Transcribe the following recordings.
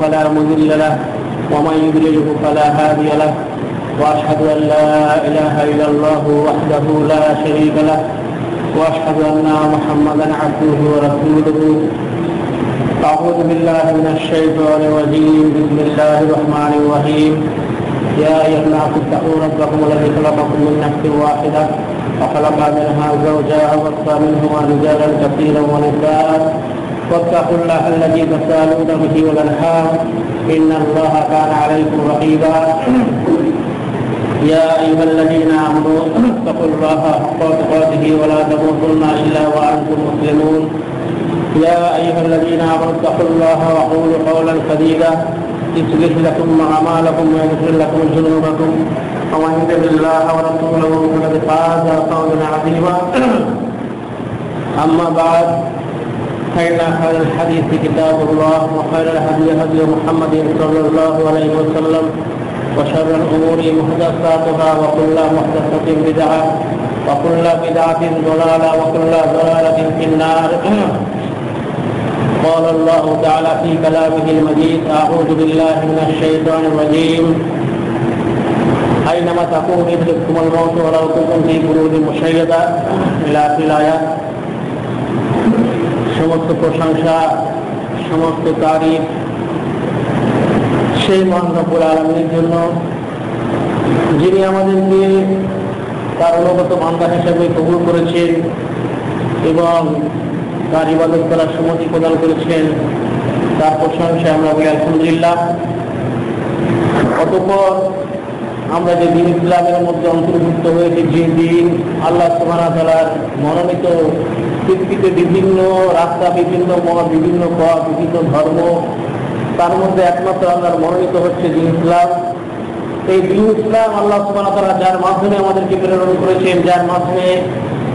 فلا مضل له ومن يضلله فلا هادي له. وأشهد أن لا إله إلا الله وحده لا شريك له. وأشهد أن محمدا عبده ورسوله. أعوذ بالله من الشيطان الرجيم. بسم الله الرحمن الرحيم. يا أيها الناس اتقوا ربكم الذي خلقكم من نفس واحدة وخلق منها زوجها وبث منهما رجالا كثيرا ونساء. واتقوا الله الذي تسالون به والأرحام. إن الله كان عليكم رقيبا. يا أيها الذين آمنوا اتقوا الله حق تقاته ولا تموتن إلا وأنتم مسلمون. يا أيها الذين آمنوا اتقوا الله وقولوا قولا سديدا. يصلح لكم أعمالكم ويغفر لكم ذنوبكم. ومن يطع الله ورسوله فقد فاز فوزا عظيما. أما بعد خير الحديث كتاب الله وخير الهدي هدي محمد صلى الله عليه وسلم وشر الأمور محدثاتها وكل محدثة بدعة وكل بدعة ضلالة وكل ضلالة في النار. قال الله تعالى في كلامه المجيد أعوذ بالله من الشيطان الرجيم. أينما تكون يدرككم الموت ولو كنتم في بروج مشيدة إلى اخر الايات সমস্ত প্রশংসা, সমস্ত তারিফ সেই মহানবুল আলমীর জন্য, যিনি আমাদেরকে তার অনুগত বান্ধা হিসাবে কবুল করেছেন এবং তার ইবাদত করার সম্মতি প্রদান করেছেন, তার প্রশংসা আমরা বলি আলহামদুলিল্লাহ। অতপর আমরা যে দিন ইসলামের মধ্যে অন্তর্ভুক্ত হয়েছি যে দিন আল্লাহ তালার মনোনীত পৃথিবীতে বিভিন্ন রাস্তা, বিভিন্ন মত, বিভিন্ন পথ, বিভিন্ন ধর্ম, তার মধ্যে একমাত্র আল্লাহর মনোনীত হচ্ছে দিন ইসলাম। এই দিন ইসলাম আল্লাহ সুমানা যার মাধ্যমে আমাদেরকে প্রেরণ করেছেন, যার মাধ্যমে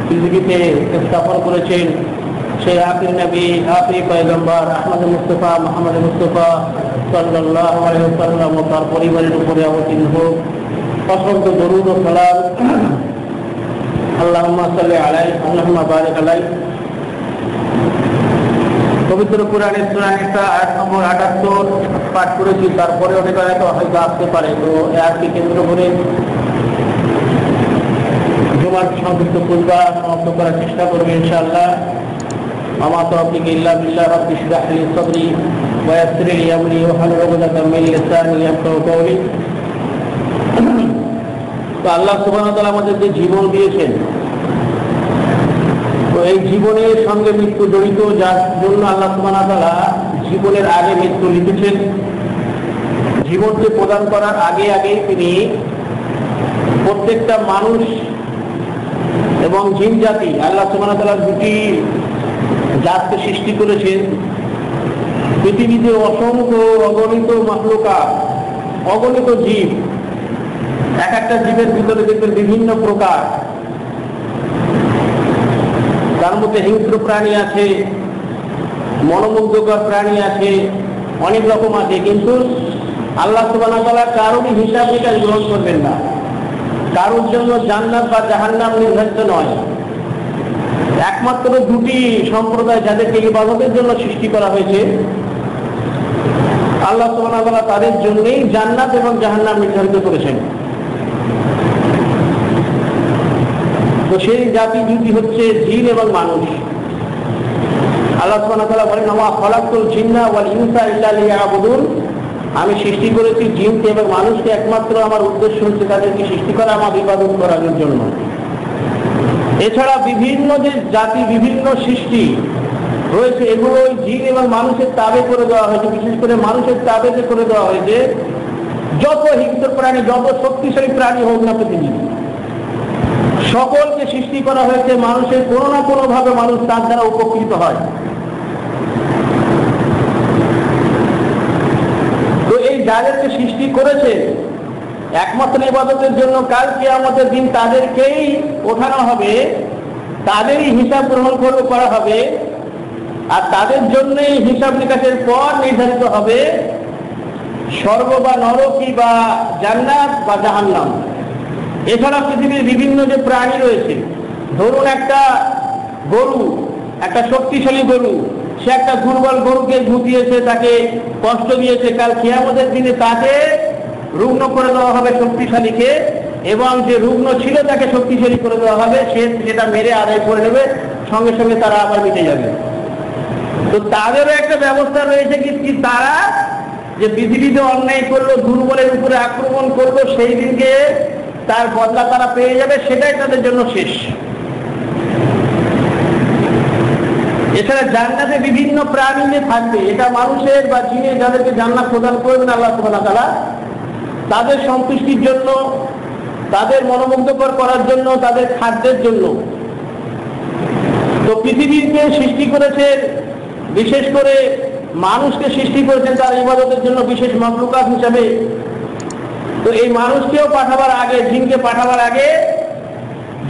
পৃথিবীতে স্থাপন করেছেন সেই আখির নবী, আখির পয়গম্বর আহমদ মুস্তফা, মোহাম্মদ মুস্তফা সাল্লাহ সাল্লাম ও তার পরিবারের উপরে অবতীর্ণ হোক। অসংখ্য দরুদ ও সালাম। আল্লাহ সাল্লাহ আলাই আল্লাহ বারেক আলাই পবিত্র কোরআনের সুরানিটা আট নম্বর আটাত্তর পাঠ করেছি তারপরে অনেক হয়তো হয়তো আসতে পারে তো আজকে কেন্দ্র করে জুমার সংযুক্ত পূজা সমাপ্ত করার চেষ্টা করবে ইনশাআল্লাহ وما توفيق الا بالله رب اشرح لي صدري ويسر لي امري واحلل عقدة من لساني يفقهوا قولي তো আল্লাহ সুবহানাহু ওয়া তাআলা আমাদের যে জীবন দিয়েছেন তো এই জীবনের সঙ্গে মৃত্যু জড়িত, যার জন্য আল্লাহ ওয়া তাআলা জীবনের আগে মৃত্যু লিখেছেন। জীবনকে প্রদান করার আগে আগে তিনি প্রত্যেকটা মানুষ এবং জিন জাতি, আল্লাহ সুবহানাহু ওয়া দুটি জাতকে সৃষ্টি করেছেন। পৃথিবীতে অসংখ্য অগণিত মাহলুকা অগণিত জীব, এক একটা জীবের ভিতরে দেখবেন বিভিন্ন প্রকার। তার মধ্যে হিংস্র প্রাণী আছে, মনোমুগ্ধকর প্রাণী আছে, অনেক রকম আছে, কিন্তু আল্লাহ সুবানা কারোরই হিসাব নিকাশ গ্রহণ করবেন না। কারোর জন্য জান্নাত বা জাহান্নাম নির্ধারিত নয়। একমাত্র দুটি সম্প্রদায় যাদেরকে ইবাদতের জন্য সৃষ্টি করা হয়েছে, আল্লাহ সোহানা তাদের জন্যই জান্নাত এবং জাহান্নাম নির্ধারিত করেছেন। তো সেই জাতি দুটি হচ্ছে জিন এবং মানুষ। আল্লাহ বলেন আমার ফলাকুল জিন্না ওয়াল ইনসা ইল্লা আবুদুল আমি সৃষ্টি করেছি জিনকে এবং মানুষকে, একমাত্র আমার উদ্দেশ্য হচ্ছে তাদেরকে সৃষ্টি করা, আমার ইবাদত করার জন্য। এছাড়া বিভিন্ন যে জাতি, বিভিন্ন সৃষ্টি রয়েছে, এগুলো ওই জিন এবং মানুষের তাবে করে দেওয়া হয়েছে। বিশেষ করে মানুষের তাবেতে করে দেওয়া হয়েছে, যত হিংস্র প্রাণী, যত শক্তিশালী প্রাণী হোক না পৃথিবী সকলকে সৃষ্টি করা হয়েছে, মানুষের কোনো না কোনো ভাবে মানুষ তার দ্বারা উপকৃত হয়। তো এই যাদেরকে সৃষ্টি করেছে, একমাত্র ইবাদতের জন্য কালকে আমাদের দিন তাদেরকেই ওঠানো হবে, তাদেরই হিসাব গ্রহণ করে, করা হবে, আর তাদের জন্যই হিসাব নিকাশের পর নির্ধারিত হবে স্বর্গ বা নরকি বা জান্নাত বা জাহান্নাম। এছাড়া পৃথিবীর বিভিন্ন যে প্রাণী রয়েছে, ধরুন একটা গরু, একটা শক্তিশালী গরু, সে একটা দুর্বল গরুকে ঘুতিয়েছে তাকে কষ্ট দিয়েছে, কাল খেয়ামতের দিনে তাকে রুগ্ন করে দেওয়া হবে শক্তিশালীকে এবং যে রুগ্ন ছিল তাকে শক্তিশালী করে দেওয়া হবে, সে সেটা মেরে আদায় করে নেবে, সঙ্গে সঙ্গে তারা আবার মিটে যাবে। তো তাদেরও একটা ব্যবস্থা রয়েছে কি তারা যে পৃথিবীতে অন্যায় করল, দুর্বলের উপরে আক্রমণ করল, সেই দিনকে তার বদলা তারা পেয়ে যাবে, সেটাই তাদের জন্য শেষ। এছাড়া জান্নাতে বিভিন্ন প্রাণী যে থাকবে। এটা মানুষের বা জিনে যাদেরকে জান্নাত প্রদান করবেন আল্লাহ সুবহানাহু তাআলা, তাদের সন্তুষ্টির জন্য, তাদের মনোমুগ্ধকর করার জন্য, তাদের খাদ্যের জন্য। তো পৃথিবীকে সৃষ্টি করেছেন বিশেষ করে মানুষকে সৃষ্টি করেছেন তার ইবাদতের জন্য বিশেষ মখলুকাত হিসাবে তো এই মানুষকেও পাঠাবার আগে, জিনকে পাঠাবার আগে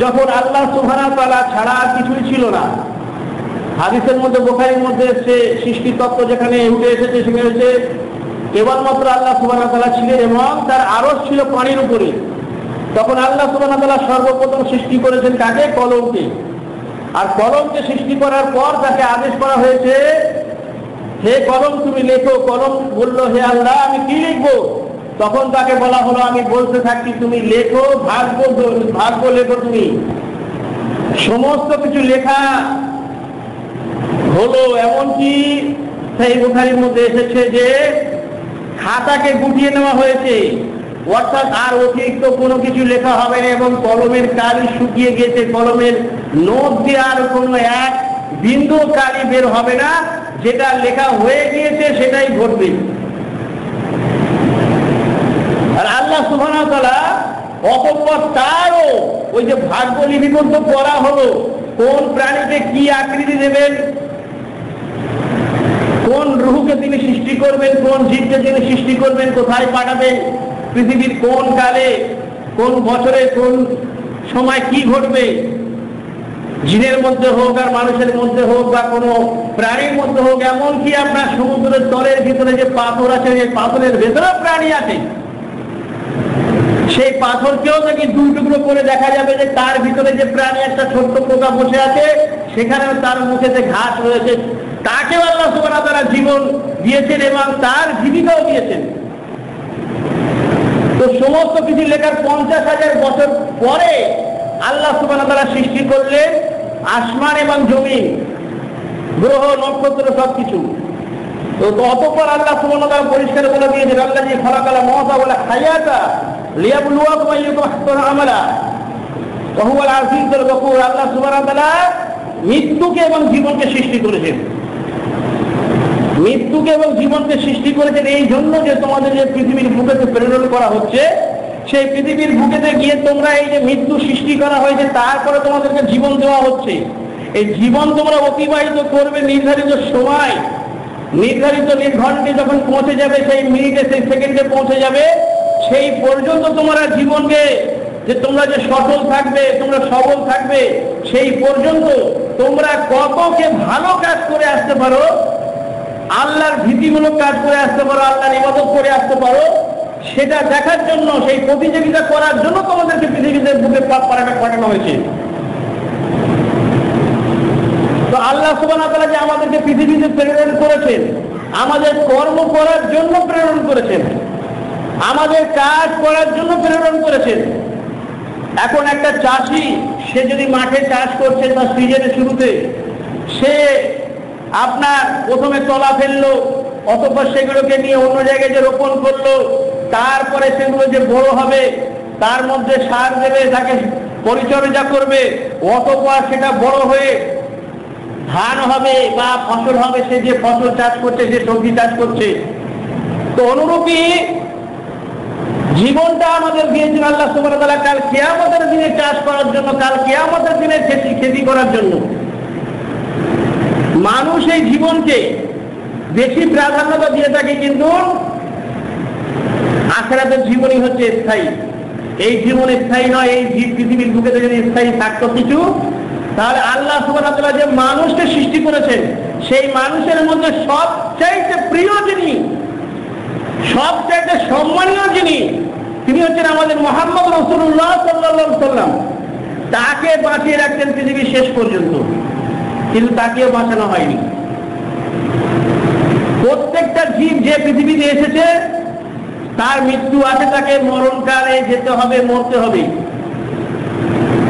যখন আল্লাহ সুবহানাহু তালা ছাড়া আর কিছুই ছিল না, হাদিসের মধ্যে, বোখারির মধ্যে এসছে, সৃষ্টি তত্ত্ব যেখানে উঠে এসেছে, সেখানে হচ্ছে কেবলমাত্র আল্লাহ সুবহানাহু তাআলা ছিলেন এবং তার আরশ ছিল পানির উপরে। তখন আল্লাহ সুবহানাহু তাআলা সর্বপ্রথম সৃষ্টি করেছেন কাকে? কলমকে। আর কলমকে সৃষ্টি করার পর তাকে আদেশ করা হয়েছে, হে কলম, তুমি লেখো। কলম বলল, হে আল্লাহ, আমি কি লিখব? তখন তাকে বলা হলো, আমি বলতে থাকি, তুমি লেখো, ভাগ্য ভাগ্য লেখো তুমি। সমস্ত কিছু লেখা হলো এমনকি সেই বুখারির মধ্যে এসেছে যে খাতাকে গুটিয়ে নেওয়া হয়েছে। অর্থাৎ আর অতিরিক্ত কোনো কিছু লেখা হবে না এবং কলমের কালি শুকিয়ে গেছে। কলমের নোট দিয়ে আর কোনো এক বিন্দু কালি বের হবে না। যেটা লেখা হয়ে গিয়েছে সেটাই ঘটবে আর আল্লাহ সুবহানাহু তাআলা অপর তারও ওই যে ভাগ্য লিপিবদ্ধ করা হলো, কোন প্রাণীকে কি আকৃতি দেবেন? কোন রুহুকে তিনি সৃষ্টি করবেন? কোন জীবকে তিনি সৃষ্টি করবেন? কোথায় পাঠাবেন? পৃথিবীর কোন কালে, কোন বছরে, কোন সময় কি ঘটবে? জিনের মধ্যে হোক আর মানুষের মধ্যে হোক বা কোনো প্রাণীর মধ্যে হোক, এমনকি আপনার সমুদ্রের তলের ভিতরে যে পাথর আছে পাথরের ভেতরে প্রাণী আছে। সেই পাথরকেও নাকি দুই টুকরো করে দেখা যাবে যে তার ভিতরে যে প্রাণী একটা ছোট্ট পোকা বসে আছে, সেখানেও তার মুখে যে ঘাস রয়েছে, তাকেও আল্লাহ সুবাহ তারা জীবন দিয়েছেন এবং তার জীবিকাও দিয়েছেন। তো সমস্ত কিছু লেখার পঞ্চাশ হাজার বছর পরে আল্লাহ সুবাহ তারা সৃষ্টি করলেন আসমান এবং জমিন, গ্রহ, নক্ষত্র সবকিছু। তো অতঃপর আল্লাহ সুবাহ তারা পরিষ্কার করে দিয়েছেন, আল্লাহ যে ফলাকালা মহতা বলে খাইয়াটা মৃত্যুকে এবং জীবনকে সৃষ্টি করেছেন। মৃত্যুকে এবং জীবনকে সৃষ্টি করেছেন এই জন্য যে তোমাদের যে পৃথিবীর বুকেতে প্রেরণ করা হচ্ছে, সেই পৃথিবীর বুকেতে গিয়ে তোমরা এই যে মৃত্যু সৃষ্টি করা হয়েছে, তারপরে তোমাদেরকে জীবন দেওয়া হচ্ছে। এই জীবন তোমরা অতিবাহিত করবে নির্ধারিত সময়। নির্ধারিত ঘন্টে যখন পৌঁছে যাবে, সেই মিনিটে, সেই সেকেন্ডে পৌঁছে যাবে। সেই পর্যন্ত তোমরা জীবনকে যে তোমরা যে সফল থাকবে, তোমরা সবল থাকবে, সেই পর্যন্ত তোমরা কতকে ভালো কাজ করে আসতে পারো? আল্লাহর ভীতিমূলক কাজ করে আসতে পারো, আল্লাহর ইবাদত করে আসতে পারো, সেটা দেখার জন্য, সেই প্রতিযোগিতা করার জন্য তোমাদেরকে পৃথিবীতে বুকে পাপ পাড়াটা পাঠানো হয়েছে। তো আল্লাহ সুবান সুবাহ যে আমাদেরকে পৃথিবীতে প্রেরণ করেছেন, আমাদের কর্ম করার জন্য প্রেরণ করেছেন। আমাদের কাজ করার জন্য প্রেরণ করেছেন। এখন একটা চাষি, সে যদি মাঠে চাষ করছে তার সিজনের শুরুতে, সে আপনার প্রথমে তলা ফেলল, অতপর সেগুলোকে নিয়ে অন্য জায়গায় যে রোপণ করল, তারপরে সেগুলো যে বড় হবে, তার মধ্যে সার দেবে, তাকে পরিচর্যা করবে, অতপর সেটা বড় হয়ে ধান হবে বা ফসল হবে, সে যে ফসল চাষ করছে যে সবজি চাষ করছে। তো অনুরূপী জীবনটা আমাদের দিয়েছেন আল্লাহ সুবাহ কাল কেয়ামতের দিনে চাষ করার জন্য, কাল কেয়ামতের দিনে খেতি খেতি করার জন্য। মানুষ এই জীবনকে বেশি প্রাধান্যতা দিয়ে থাকে, কিন্তু আখেরাতের জীবনই হচ্ছে স্থায়ী। এই জীবন স্থায়ী নয়, এই জীব পৃথিবীর বুকে যদি স্থায়ী থাকতো কিছু, তাহলে আল্লাহ সুবাহ যে মানুষকে সৃষ্টি করেছেন, সেই মানুষের মধ্যে সবচাইতে প্রিয় যিনি, সবচাইতে সম্মানীয় যিনি তিনি হচ্ছেন আমাদের মোহাম্মদ রসুল্লাহ সাল্লাহ সাল্লাম তাকে বাঁচিয়ে রাখতেন পৃথিবীর শেষ পর্যন্ত। কিন্তু তাকেও বাঁচানো হয়নি। প্রত্যেকটা জীব যে পৃথিবীতে এসেছে, তার মৃত্যু আছে, তাকে মরণকালে যেতে হবে, মরতে হবে।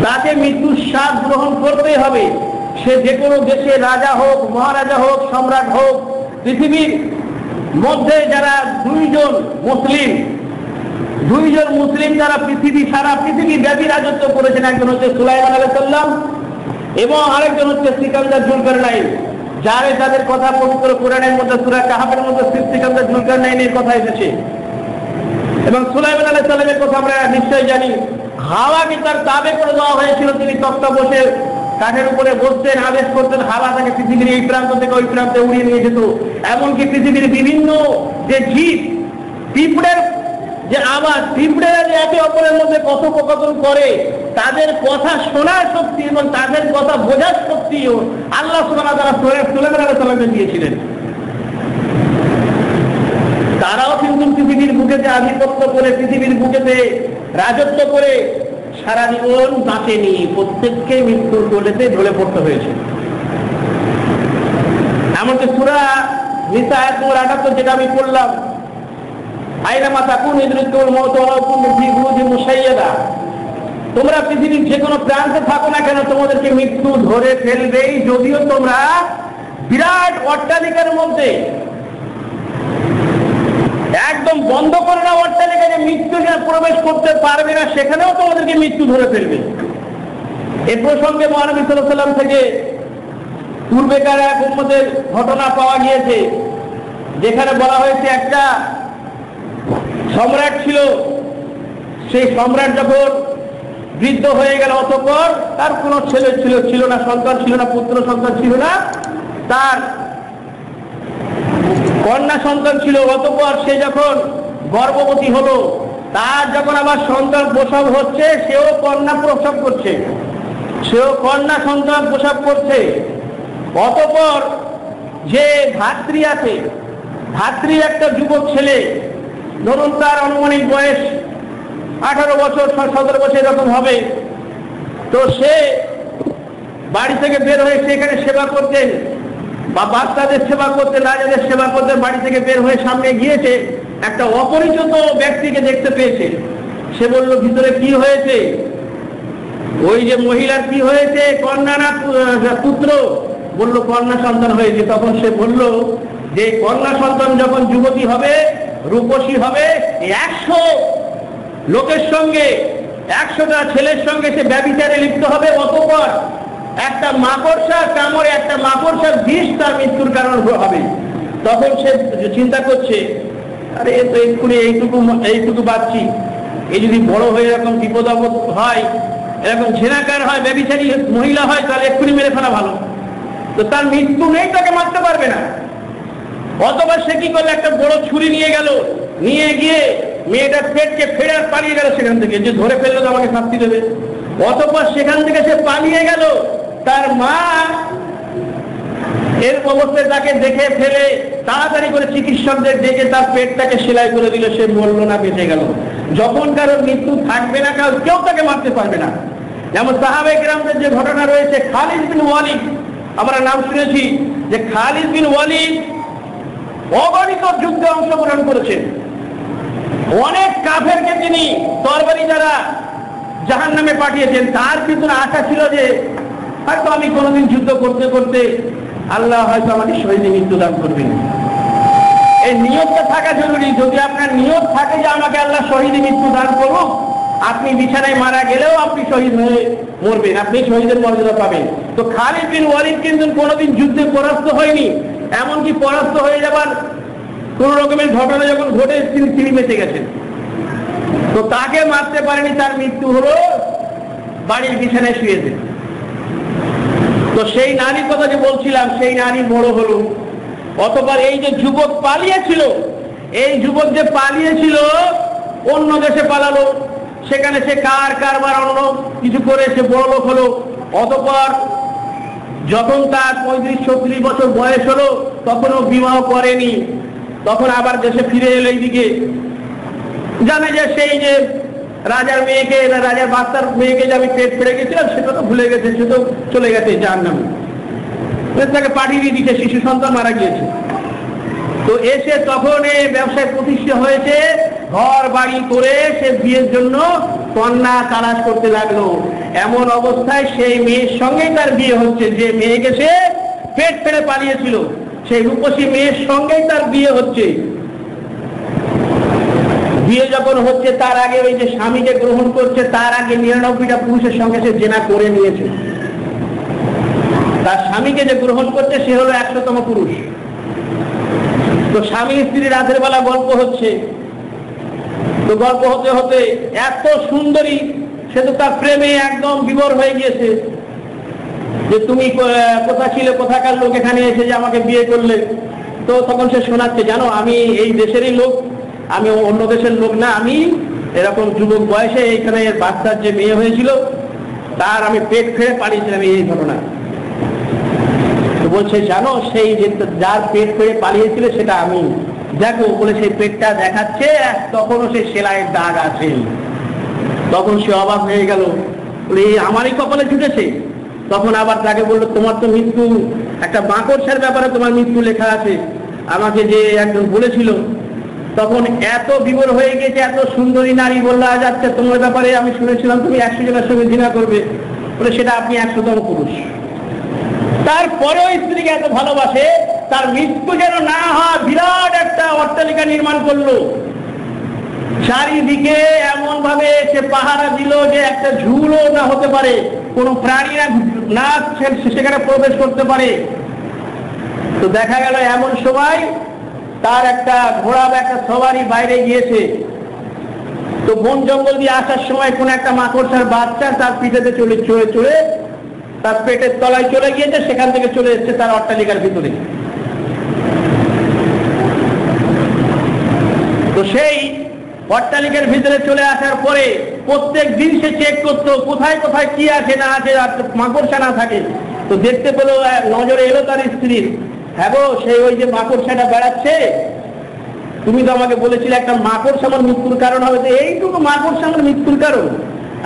তাকে মৃত্যুর স্বাদ গ্রহণ করতে হবে। সে যে কোনো দেশে রাজা হোক, মহারাজা হোক, সম্রাট হোক, পৃথিবীর মধ্যে যারা দুইজন মুসলিম দুইজন মুসলিম যারা পৃথিবী, সারা পৃথিবী ব্যাপী রাজত্ব করেছেন, একজন হচ্ছে সুলাইমান আলাইসাল্লাম এবং আরেকজন হচ্ছে সিকান্দার জুলকার নাইন, যারে তাদের কথা পবিত্র কোরআনের মধ্যে, সুরা কাহাবের মধ্যে সিকান্দার জুলকার নাইনের কথা এসেছে। এবং সুলাইমান আলাহ সাল্লামের কথা আমরা নিশ্চয়ই জানি। হাওয়াকে তার তাবে করে দেওয়া হয়েছিল? তিনি তক্তা বসে কাঠের উপরে বসতেন, আদেশ করতেন, হাওয়া তাকে পৃথিবীর এই প্রান্ত থেকে ওই প্রান্তে উড়িয়ে নিয়ে যেত। এমনকি পৃথিবীর বিভিন্ন যে জীব, পিঁপড়ের যে আওয়াজ পিঁপড়েরা যে একে অপরের মধ্যে কথোপকথন করে, তাদের কথা শোনার শক্তি এবং তাদের কথা বোঝার শক্তিও আল্লাহ সুবাহ তারা সুলেমান আলাহ সাল্লামকে দিয়েছিলেন। তারাও কিন্তু পৃথিবীর বুকেতে আধিপত্য করে, পৃথিবীর বুকেতে রাজত্ব করে সারা জীবন বাঁচেনি, প্রত্যেককে মৃত্যুর কোলেতে ঢলে পড়তে হয়েছে। এমনকি সুরা নিসা এক আটাত্তর যেটা আমি পড়লাম তোমরা পৃথিবীর যে কোনো প্রান্তে থাকো না কেন, তোমাদেরকে মৃত্যু ধরে ফেলবেই যদিও তোমরা বিরাট অট্টালিকার মধ্যে একদম বন্ধ করে না অট্টালিকা যে মৃত্যু প্রবেশ করতে পারবে না, সেখানেও তোমাদেরকে মৃত্যু ধরে ফেলবে। এ প্রসঙ্গে মহানবী সাল্লাম থেকে পূর্বেকার এক ঘটনা পাওয়া গিয়েছে, যেখানে বলা হয়েছে একটা সম্রাট ছিল, সেই সম্রাট যখন বৃদ্ধ হয়ে গেল অতপর, তার কোনো ছেলে ছিল ছিল না, সন্তান ছিল না, পুত্র সন্তান ছিল না, তার কন্যা সন্তান ছিল, অতপর সে যখন গর্ভবতী হলো, তার যখন আবার সন্তান প্রসব হচ্ছে, সেও কন্যা প্রসব করছে। সেও কন্যা সন্তান প্রসব করছে। অতপর যে ভাতৃ আছে, ভাতৃ একটা যুবক ছেলে ধরুন তার আনুমানিক বয়স আঠারো বছর সতেরো বছর এরকম হবে। তো সে বাড়ি থেকে বের হয়ে সেখানে সেবা করতেন বা বাচ্চাদের সেবা করতে, রাজাদের সেবা করতে বাড়ি থেকে বের হয়ে সামনে গিয়েছে, একটা অপরিচিত ব্যক্তিকে দেখতে পেয়েছে। সে বলল, ভিতরে কি হয়েছে? ওই যে মহিলার কি হয়েছে? কন্যা না পুত্র? বলল, কন্যা সন্তান হয়েছে। তখন সে বলল, যে কন্যা সন্তান যখন যুবতী হবে রূপসী হবে একশো লোকের সঙ্গে, একশোটা ছেলের সঙ্গে সে ব্যবিচারে লিপ্ত হবে অতপর একটা মাকড়সা কামড়ে একটা মাকড়সার বিষ তার মৃত্যুর কারণ হবে। তখন সে চিন্তা করছে, আরে, এ তো এক্ষুনি এইটুকু এইটুকু বাচ্চি এই যদি বড় হয়ে এরকম বিপদ হয়, এরকম ঝেনাকার হয়, ব্যবচারী মহিলা হয়, তাহলে এক্ষুনি মেরে ফেলা ভালো। তো তার মৃত্যু নেই, তাকে মারতে পারবে না। অতবার সে কি করল? একটা বড় ছুরি নিয়ে গেল। নিয়ে গিয়ে মেয়েটার পেটকে ফেরার পালিয়ে গেল সেখান থেকে। যে ধরে ফেলল তো আমাকে শাস্তি দেবে। অতপর সেখান থেকে সে পালিয়ে গেল। তার মা এর অবস্থায় তাকে দেখে ফেলে তাড়াতাড়ি করে চিকিৎসকদের ডেকে তার পেটটাকে সেলাই করে দিল। সে মরল না, বেঁচে গেল। যখন কারোর মৃত্যু থাকবে না কারণ কেউ তাকে মারতে পারবে না। যেমন সাহাবে গ্রামদের যে ঘটনা রয়েছে, খালিদ বিন ওয়ালিদ, আমরা নাম শুনেছি যে খালিদ বিন ওয়ালিদ অগণিত যুদ্ধে অংশগ্রহণ করেছেন। অনেক কাফেরকে তিনি তরবারি দ্বারা জাহান নামে পাঠিয়েছেন। তার কিন্তু আশা ছিল যে, হয়তো আমি কোনোদিন যুদ্ধ করতে করতে আল্লাহ হয়তো আমাকে শহীদে মৃত্যু দান করবেন। এই নিয়তটা থাকা জরুরি। যদি আপনার নিয়ত থাকে যে আমাকে আল্লাহ শহীদে মৃত্যু দান করুক, আপনি বিছানায় মারা গেলেও আপনি শহীদ হয়ে মরবেন। আপনি শহীদের মর্যাদা পাবেন। তো খালিদ বিন ওয়ালিদ কিন্তু কোনোদিন যুদ্ধে পরাস্ত হয়নি। এমনকি পরাস্ত হয়ে যাবার কোন রকমের ঘটনা যখন ঘটে, তিনি তিনি বেঁচে গেছেন। তো তাকে মারতে পারেনি, তার মৃত্যু হলো বাড়ির বিছানায় শুয়েছে। তো সেই নারীর কথা যে বলছিলাম, সেই নারী বড় হলো। অতবার এই যে যুবক পালিয়েছিল, এই যুবক যে পালিয়েছিল, অন্য দেশে পালালো। সেখানে সে কার কারবার অন্য কিছু করে সে বড় লোক হলো। অতপর যখন তার পঁয়ত্রিশ, ছত্রিশ বছর বয়স হলো, তখনও বিবাহ করেনি। তখন আবার দেশে ফিরে এলো এইদিকে। জানে যে সেই যে রাজার মেয়েকে, রাজার বাচ্চার মেয়েকে যে আমি পেট ফেড়ে গেছিলাম, সেটা তো ভুলে গেছে, সে তো চলে গেছে যার নামে তাকে পাঠিয়ে দিচ্ছে শিশু সন্তান মারা গিয়েছে। তো এসে তখন এই ব্যবসায় প্রতিষ্ঠা হয়েছে ঘর বাড়ি করে সে বিয়ের জন্য কন্যা তালাশ করতে লাগল। এমন অবস্থায় সেই মেয়ের সঙ্গেই তার বিয়ে হচ্ছে। যে মেয়েকে সে পেট ফেড়ে পালিয়েছিল, সেই রূপসী মেয়ের সঙ্গেই তার বিয়ে হচ্ছে। বিয়ে যখন হচ্ছে, তার আগে ওই যে স্বামীকে গ্রহণ করছে, তার আগে নিরানব্বইটা পুরুষের সঙ্গে সে জেনা করে নিয়েছে। তার স্বামীকে যে গ্রহণ করছে, সে হলো একশোতম পুরুষ। তো স্বামী স্ত্রী রাতের বেলা গল্প হচ্ছে তো গল্প হতে হতে এত সুন্দরী, সে তো তার প্রেমে একদম বিবর হয়ে গিয়েছে। যে তুমি কোথা ছিলে, কোথাকার লোক এখানে এসে যে আমাকে বিয়ে করলে? তো তখন সে শোনাচ্ছে, জানো, আমি এই দেশেরই লোক, আমি অন্য দেশের লোক না, আমি এরকম যুবক বয়সে এইখানে বাচ্চার যে মেয়ে হয়েছিল, তার আমি পেট ফেড়ে পালিয়েছিলাম এই ঘটনা। তো বলছে, জানো, সেই যে যার পেট ফেড়ে পালিয়েছিল সেটা আমি। দেখো, বলে সেই পেটটা দেখাচ্ছে তখনও সেই সেলাইয়ের দাগ আছে। তখন সে অবাক হয়ে গেল। বলে, এই আমারই কপালে ছুটেছে তখন আবার তাকে বলল, তোমার তো মৃত্যু। একটা বাঁকড়সার ব্যাপারে তোমার মৃত্যু লেখা আছে। আমাকে যে একজন বলেছিল, তখন এত বিবর হয়ে গেছে, এত সুন্দরী নারী বললা যাচ্ছে তোমার ব্যাপারে আমি শুনেছিলাম, তুমি একশো জনের সঙ্গে দিনা করবে। বলে, সেটা আপনি একশোতম পুরুষ। তারপরেও স্ত্রীকে এত ভালোবাসে তার মৃত্যু যেন না হয়, বিরাট একটা অট্টালিকা নির্মাণ করল। চারিদিকে এমন ভাবে সে পাহারা দিল যে একটা ঝুলও না হতে পারে, কোনো প্রাণী না সেখানে প্রবেশ করতে পারে। তো দেখা গেল এমন সময় তার একটা ঘোড়া বা একটা সবারই বাইরে গিয়েছে। তো বন জঙ্গল দিয়ে আসার সময় কোন একটা মাকড়সার বাচ্চা তার পিঠেতে চলে চড়ে চড়ে তার পেটের তলায় চলে গিয়েছে, সেখান থেকে চলে এসছে তার অট্টালিকার ভিতরে। তো সেই অট্টালিকার ভিতরে চলে আসার পরে প্রত্যেক দিন সে চেক করতো, কোথায় কোথায় কি আছে, না আছে, আর মাকড়সা না থাকে। তো দেখতে পেল নজরে এলো তার স্ত্রীর। হ্যাঁ সেই ওই যে মাকড়সাটা বেড়াচ্ছে। তুমি তো আমাকে বলেছিলে একটা মাকড়সা আমার মৃত্যুর কারণ হবে। তো এইটুকু মাকড়সা আমার মৃত্যুর কারণ।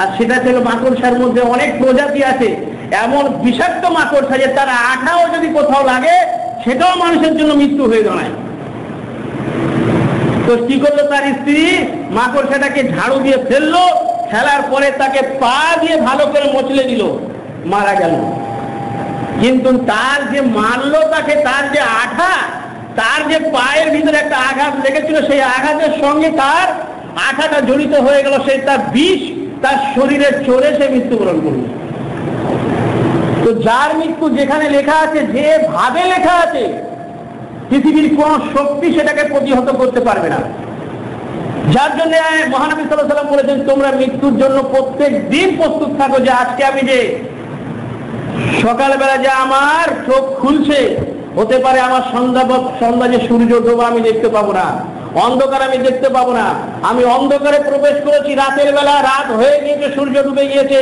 আর সেটা ছিল মাকড়সার মধ্যে অনেক প্রজাতি আছে। এমন বিষাক্ত মাকড়সা যে তার আঠাও যদি কোথাও লাগে, সেটাও মানুষের জন্য মৃত্যু হয়ে দাঁড়ায়। তো কি করল তার স্ত্রী? মাকড়সাটাকে ঝাড়ু দিয়ে ফেলল, ফেলার পরে তাকে পা দিয়ে ভালো করে মচলে দিল, মারা গেল। কিন্তু তার যে মারলো তাকে, তার যে আঠা তার যে পায়ের ভিতরে একটা আঘাত লেগেছিল, সেই আঘাতের সঙ্গে তার আঠাটা জড়িত হয়ে গেল, সেই তার বিষ, তার শরীরে চড়ে সে মৃত্যুবরণ করল। তো যার মৃত্যু যেখানে লেখা আছে, যে ভাবে লেখা আছে পৃথিবীর কোন শক্তি সেটাকে প্রতিহত করতে পারবে না। যার জন্য মহানবী সাল্লাহ সাল্লাম বলেছেন, তোমরা মৃত্যুর জন্য প্রত্যেক দিন প্রস্তুত থাকো যে আজকে আমি যে সকালবেলা যে আমার চোখ খুলছে, হতে পারে আমার সন্ধ্যা সন্ধ্যা যে সূর্য ডোবা আমি দেখতে পাবো না, অন্ধকার আমি দেখতে পাবো না। আমি অন্ধকারে প্রবেশ করেছি, রাতের বেলা রাত হয়ে গিয়েছে, সূর্য ডুবে গিয়েছে।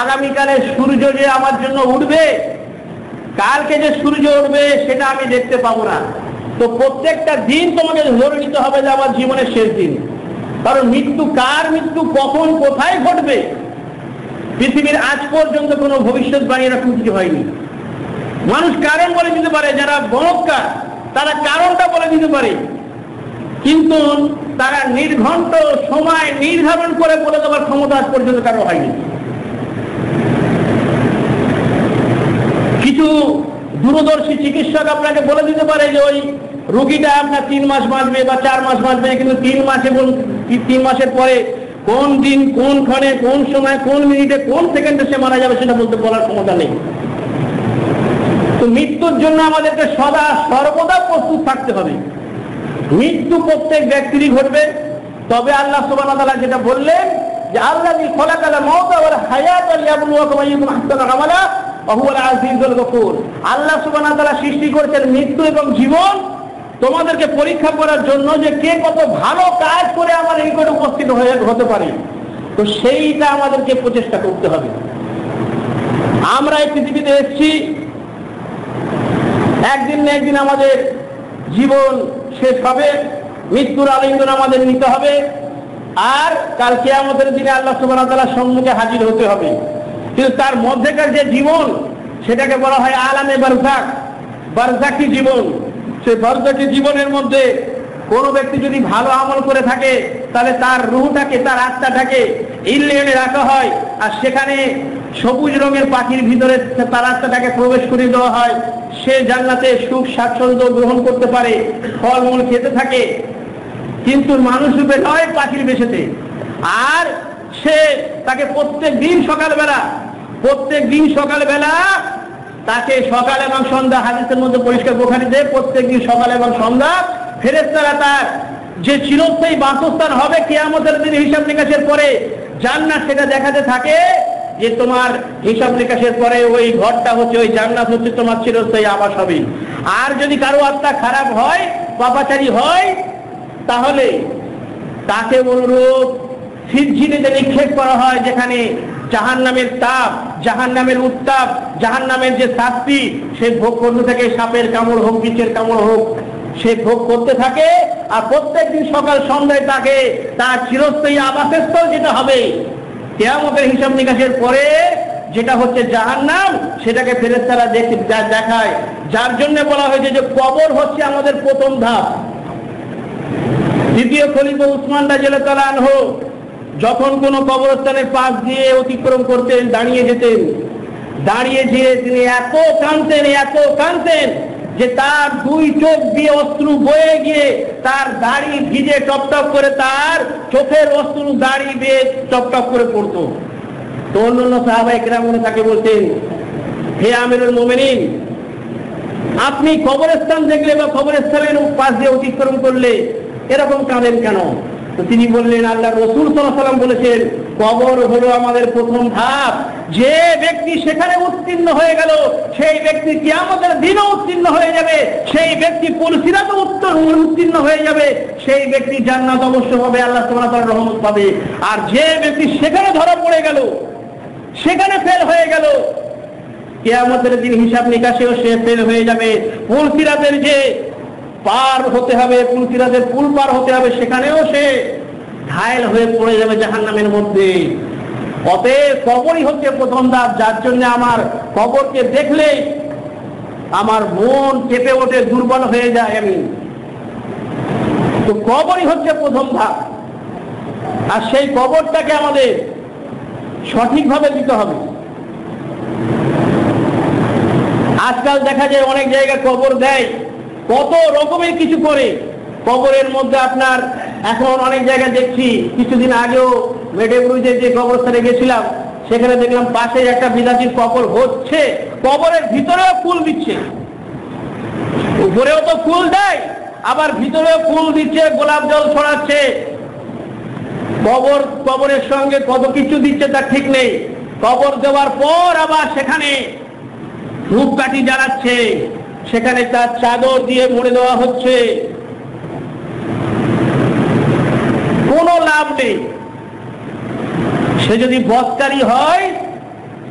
আগামীকালে সূর্য যে আমার জন্য উঠবে, কালকে যে সূর্য উঠবে, সেটা আমি দেখতে পাবো না। তো প্রত্যেকটা দিন তোমাকে ধরে নিতে হবে যে আমার জীবনের শেষ দিন। কারণ মৃত্যু কার মৃত্যু, কখন, কোথায় ঘটবে? পৃথিবীর আজ পর্যন্ত কোনো ভবিষ্যৎবাণী এরকম কিছু হয়নি। মানুষ কারণ বলে দিতে পারে, যারা বলৎকার তারা কারণটা বলে দিতে পারে। কিন্তু তারা নির্ঘণ্ট সময় নির্ধারণ করে বলে দেওয়ার ক্ষমতা আজ পর্যন্ত কারও হয়নি। কিছু দূরদর্শী চিকিৎসক আপনাকে বলে দিতে পারে যে ওই রুগীটা আপনার তিন মাস বাঁচবে বা চার মাস বাঁচবে কিন্তু তিন মাসে এবং তিন মাসের পরে কোন দিন, কোন ক্ষণে, কোন সময়, কোন মিনিটে, কোন সেকেন্ডে সে মারা যাবে সেটা বলতে বলার ক্ষমতা নেই। তো মৃত্যুর জন্য আমাদেরকে সদা সর্বদা প্রস্তুত থাকতে হবে। মৃত্যু প্রত্যেক ব্যক্তিরই ঘটবে। তবে আল্লাহ সুবান যেটা বললেন যে, আল্লাহ খোলাকালা মৌতা ওর হায়াত আল্লাহ সুবান সৃষ্টি করেছেন মৃত্যু এবং জীবন। তোমাদেরকে পরীক্ষা করার জন্য যে কে কত ভালো কাজ করে আমার নিকট উপস্থিত হয়ে হতে পারে। তো সেইটা আমাদেরকে প্রচেষ্টা করতে হবে। আমরা এই পৃথিবীতে এসছি। একদিন না একদিন আমাদের জীবন শেষ হবে। মৃত্যুর আলিঙ্গন আমাদের নিতে হবে। আর কাল কেয়ামতের দিনে আল্লাহ সুবাহ সম্মুখে হাজির হতে হবে। কিন্তু তার মধ্যেকার যে জীবন, সেটাকে বলা হয় আলামে বারজাক বারজাকি জীবন। সেই বারজাকি জীবনের মধ্যে কোনো ব্যক্তি যদি ভালো আমল করে থাকে, তাহলে তার রুহটাকে, তার আত্মাটাকে ইংল্যান্ডে রাখা হয়। আর সেখানে সবুজ রঙের পাখির ভিতরে তার আত্মাটাকে প্রবেশ করিয়ে দেওয়া হয়। সে জান্নাতে সুখ, স্বাচ্ছন্দ্য গ্রহণ করতে পারে, ফলমূল খেতে থাকে। কিন্তু মানুষ রূপে নয় পাখির বেশেতে। আর সে তাকে প্রত্যেক দিন সকালবেলা, প্রত্যেক দিন সকালবেলা তাকে সকাল এবং সন্ধ্যা হাদিসের মধ্যে পরিষ্কার বোখারি দেয়, প্রত্যেক দিন সকাল এবং সন্ধ্যা ফেরেস্তারা তার যে চিরস্থায়ী বাসস্থান হবে কেয়ামতের দিন হিসাব নিকাশের পরে জান্নাত সেটা দেখাতে থাকে যে তোমার হিসাব নিকাশের পরে ওই ঘরটা হচ্ছে, ওই জান্নাত হচ্ছে তোমার চিরস্থায়ী আবাস হবে। আর যদি কারও আত্মা খারাপ হয়, পাপাচারী হয়, তাহলে তাকে অনুরূপ সিজ্জিনিতে নিক্ষেপ করা হয়, যেখানে জাহান নামের তাপ জাহান নামের উত্তাপ জাহান নামের যে শাস্তি, সে ভোগ করতে থাকে, সাপের কামড় হোক, বিচের কামড় হোক, সে ভোগ করতে থাকে, আর প্রত্যেক দিন সকাল সন্ধ্যায় তাকে তার চিরস্থায়ী আবাসস্থল যেটা হবে, কেয়ামতের হিসাব নিকাশের পরে যেটা হচ্ছে জাহান নাম সেটাকে দেখে দেখায়। যার জন্য বলা হয়েছে যে কবর হচ্ছে আমাদের প্রথম ধাপ। দ্বিতীয় খলিফা উসমান রাজিয়াল্লাহু আনহু যখন কোন কবরস্থানের পাশ দিয়ে অতিক্রম করতেন, দাঁড়িয়ে যেতেন। দাঁড়িয়ে যেয়ে তিনি এত কাঁদতেন এত কাঁদতেন যে তার দুই চোখ দিয়ে অস্ত্র বয়ে গিয়ে তার দাড়ি ভিজে টপটপ করে তার চোখের অস্ত্র দাড়ি বেয়ে টপটপ করে পড়তো। তো অন্যান্য সাহাবাই গ্রামে তাকে বলতেন, হে আমিরুল মোমেনিন, আপনি কবরস্থান দেখলে বা কবরস্থানের পাশ দিয়ে অতিক্রম করলে এরকম কাঁদেন কেন? তো তিনি বললেন, আল্লাহ রসুল সাল্লাম বলেছেন, কবর হলো আমাদের প্রথম ধাপ। যে ব্যক্তি সেখানে উত্তীর্ণ হয়ে গেল, সেই ব্যক্তি কি আমাদের দিনও উত্তীর্ণ হয়ে যাবে। সেই ব্যক্তি পুলসিরাতে উত্তর উত্তীর্ণ হয়ে যাবে। সেই ব্যক্তি জান্নাত অবশ্য হবে আল্লাহ তোমার তার রহমত পাবে। আর যে ব্যক্তি সেখানে ধরা পড়ে গেল, সেখানে ফেল হয়ে গেল, কেয়ামতের দিন হিসাব নিকাশেও সে ফেল হয়ে যাবে। পুলসিরাতের যে পার হতে হবে পুলসিরাতের পুল পার হতে হবে, সেখানেও সে ঘায়ল হয়ে পড়ে যাবে জাহান নামের মধ্যে। অতএব কবরই হচ্ছে প্রথম ধাপ, যার জন্য আমার কবরকে দেখলে আমার মন কেঁপে ওঠে, দুর্বল হয়ে যায় আমি। তো কবরই হচ্ছে প্রথম ধাপ। আর সেই কবরটাকে আমাদের সঠিকভাবে দিতে হবে। আজকাল দেখা যায় অনেক জায়গায় কবর দেয়। কত রকমের কিছু করে। কবরের মধ্যে আপনার এখন অনেক জায়গায় দেখছি, কিছুদিন আগেও মেডেব্রুজে যে কবরস্থানে গেছিলাম, সেখানে দেখলাম পাশে একটা বিলাসীর কবর হচ্ছে, কবরের ভিতরেও ফুল দিচ্ছে। উপরেও তো ফুল দেয়, আবার ভিতরেও ফুল দিচ্ছে, গোলাপ জল ছড়াচ্ছে। কবর, কবরের সঙ্গে কত কিছু দিচ্ছে তার ঠিক নেই। কবর দেওয়ার পর আবার সেখানে ধূপকাঠি জ্বালাচ্ছে। সেখানে তার চাদর দিয়ে মুড়ে দেওয়া হচ্ছে। কোনো লাভ নেই। সে যদি বৎকারী হয়,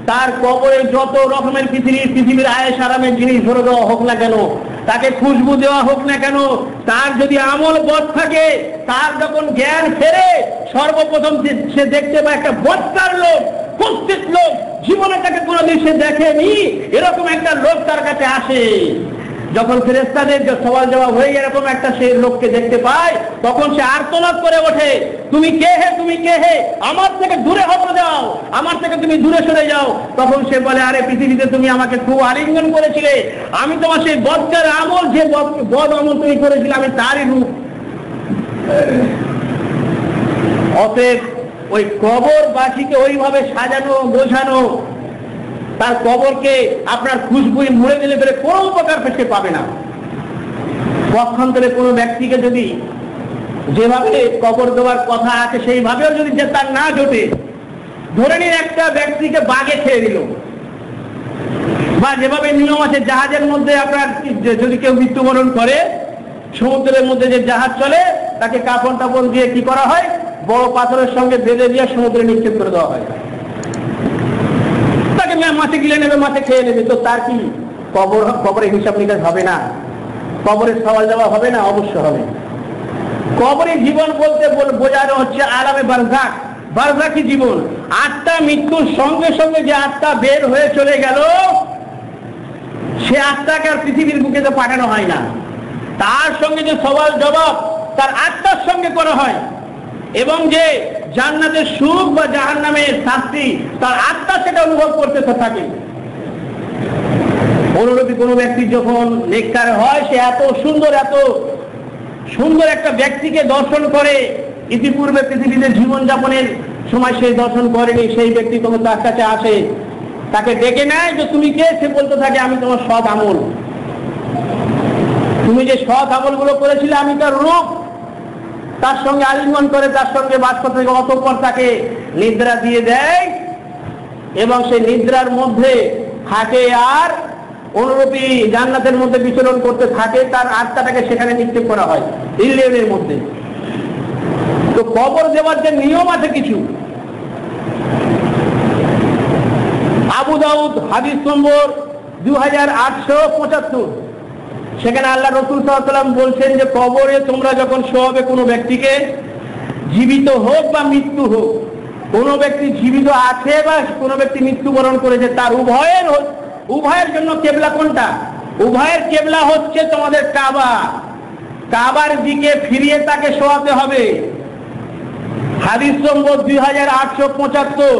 তার কবরে যত রকমের পৃথিবীর পৃথিবীর আয়েস আরামের জিনিস ধরে দেওয়া হোক না কেন, তাকে খুশবু দেওয়া হোক না কেন, তার যদি আমল বধ থাকে, তার যখন জ্ঞান ফেরে, সর্বপ্রথম সে- দেখতে পায় একটা বৎকার লোক কুৎসিত লোক জীবনে তাকে কোনোদিন সে দেখেনি, এরকম একটা লোক তার কাছে আসে। যখন ফেরেস্তাদের সওয়াল জবাব হয়ে এরকম একটা সেই লোককে দেখতে পায়, তখন সে আর্তনাদ করে ওঠে, তুমি কে হে? তুমি কে হে? আমার থেকে দূরে হতে যাও আমার থেকে তুমি দূরে সরে যাও। তখন সে বলে, আরে, পৃথিবীতে তুমি আমাকে খুব আলিঙ্গন করেছিলে। আমি তোমার সেই বদকার আমল, যে বদ আমল তুমি করেছিলে, আমি তারই রূপ। অতএব ওই কবরবাসীকে ওইভাবে সাজানো বোঝানো তার কবরকে আপনার খুশবুই মুড়ে দিলে পরে কোনো উপকার সে পাবে না। পক্ষান্তরে কোনো ব্যক্তিকে যদি যেভাবে কবর দেওয়ার কথা আছে, সেইভাবেও যদি যে তার না জোটে, ধরে নিন একটা ব্যক্তিকে বাগে খেয়ে দিল। বা যেভাবে নিয়ম আছে, জাহাজের মধ্যে আপনার যদি কেউ মৃত্যুবরণ করে, সমুদ্রের মধ্যে যে জাহাজ চলে, তাকে কাপড় টাপড় দিয়ে কি করা হয়? বড় পাথরের সঙ্গে বেঁধে দিয়ে সমুদ্রে নিক্ষেপ করে দেওয়া হয়। তাকে মা- মাছে গিলে নেবে মাছে খেয়ে নেবে। তো তার কি কবর, কবরের হিসাব নিকাশ হবে না? কবরের সওয়াল দেওয়া হবে না? অবশ্য হবে। কবরে জীবন বলতে বল- বোঝানো হচ্ছে আরামে বারজাক। বারজাকি জীবন। আত্মা মৃত্যুর সঙ্গে সঙ্গে যে আত্মা বের হয়ে চলে গেল, সে আত্মাকে আর পৃথিবীর বুকে তো পাঠানো হয় না। তার সঙ্গে যে সওয়াল জবাব, তার আত্মার সঙ্গে করা হয়। এবং যে জান্নাতের সুখ বা জাহান্নামের শাস্তি তার আত্মা সেটা অনুভব করতে থাকে অনুরূপী কোনো ব্যক্তি যখন নেককার হয়, সে এত সুন্দর এত সুন্দর একটা ব্যক্তিকে দর্শন করে। ইতিপূর্বে পৃথিবীতে জীবনযাপনের সময় সে দর্শন করেনি, সেই ব্যক্তি তখন তার কাছে আসে, তাকে ডেকে নেয় যে, তুমি কে? সে বলতে থাকে, আমি তোমার সৎ আমল। তুমি যে সৎ আমলগুলো করেছিলে, আমি তার রূপ তার সঙ্গে আলিঙ্গন করে তার সঙ্গে বাস করতে অতঃপর তাকে নিদ্রা দিয়ে দেয় এবং সেই নিদ্রার মধ্যে থাকে আর অনুরূপী জান্নাতের মধ্যে বিচরণ করতে থাকে, তার আত্মাটাকে সেখানে নিক্ষেপ করা হয়, ইলিয়নের মধ্যে। তো কবর দেওয়ার যে নিয়ম আছে কিছু। আবু দাউদ, হাদিস নম্বর দু হাজার আটশো পঁচাত্তর। সেখানে আল্লাহ রসুল সাল্লাম বলছেন যে কবরে তোমরা যখন শোয়াবে কোনো ব্যক্তিকে, জীবিত হোক বা মৃত্যু হোক, কোনো ব্যক্তি জীবিত আছে বা কোনো ব্যক্তি মৃত্যুবরণ করেছে, তার উভয়ের উভয়ের জন্য কেবলা কোনটা? উভয়ের কেবলা হচ্ছে তোমাদের কাবা। কাবার দিকে ফিরিয়ে তাকে শোয়াতে হবে। হাদিস নম্বর দুই হাজার আটশো পঁচাত্তর।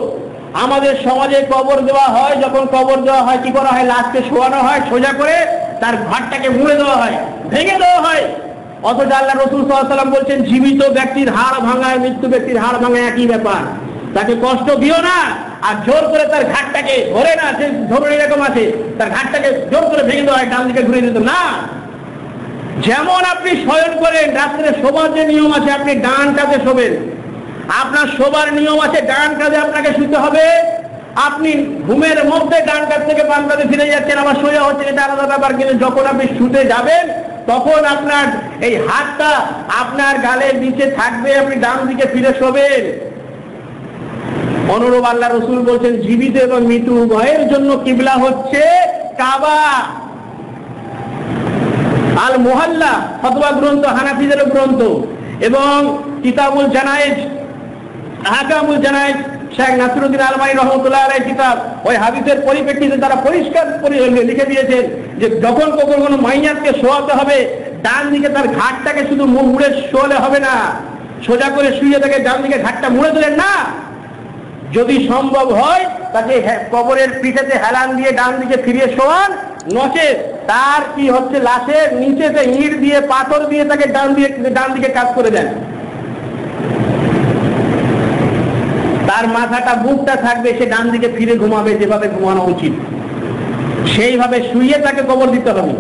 আমাদের সমাজে কবর দেওয়া হয়, যখন কবর দেওয়া হয়, কি করা হয়? লাশকে শোয়ানো হয়, সোজা করে তার ঘাটটাকে মুড়ে দেওয়া হয়, ভেঙে দেওয়া হয়। অথচ আল্লাহ রসুল সাল্লাম বলছেন, জীবিত ব্যক্তির হাড় ভাঙায়, মৃত্যু ব্যক্তির হাড় ভাঙায় একই ব্যাপার। তাকে কষ্ট দিও না আর জোর করে তার ঘাটটাকে ধরে না, সে ধরুন এরকম আছে, তার ঘাটটাকে জোর করে ভেঙে দেওয়া হয়, ডান দিকে ঘুরে দিত। না। যেমন আপনি শয়ন করেন, রাত্রে শোবার যে নিয়ম আছে, আপনি ডান কাজে শোবেন। আপনার শোবার নিয়ম আছে, ডান কাজে আপনাকে শুতে হবে। আপনি ঘুমের মধ্যে ডান কাজ থেকে বাম ফিরে যাচ্ছেন, আবার সোজা হচ্ছে, এটা আলাদা ব্যাপার। কিন্তু যখন আপনি শুতে যাবেন, তখন আপনার এই হাতটা আপনার গালের নিচে থাকবে, আপনি ডান দিকে ফিরে শোবেন। অনুরূপ আল্লাহ রসুল বলছেন, জীবিত এবং মৃত্যু উভয়ের জন্য কিবলা হচ্ছে কাবা। আল মোহাল্লা ফতোয়া গ্রন্থ, হানাফিদের গ্রন্থ এবং কিতাবুল জানায়েজ, আহকামুল জানায়েজ শেখ নাসিরুদ্দিন আলমাই রহমতুল্লাহ আলাই কিতাব ওই হাদিসের পরিপ্রেক্ষিতে তারা পরিষ্কার করে লিখে দিয়েছেন যে যখন কখন কোনো মাইয়াতকে শোয়াতে হবে ডান দিকে তার ঘাটটাকে শুধু মুখ মুড়ে শোয়ালে হবে না। সোজা করে শুয়ে তাকে ডান দিকে ঘাটটা মুড়ে দিলেন না। যদি সম্ভব হয়, তাকে কবরের পিঠেতে হেলান দিয়ে ডান দিকে ফিরিয়ে শোয়ান, নচে তার কি হচ্ছে, লাশের নিচেতে ইট দিয়ে, পাথর দিয়ে তাকে ডান দিয়ে ডান দিকে কাজ করে দেন। তার মাথাটা, বুকটা থাকবে, সে ডান দিকে ফিরে ঘুমাবে, যেভাবে ঘুমানো উচিত। সেইভাবে শুয়ে তাকে কবর দিতে হবে।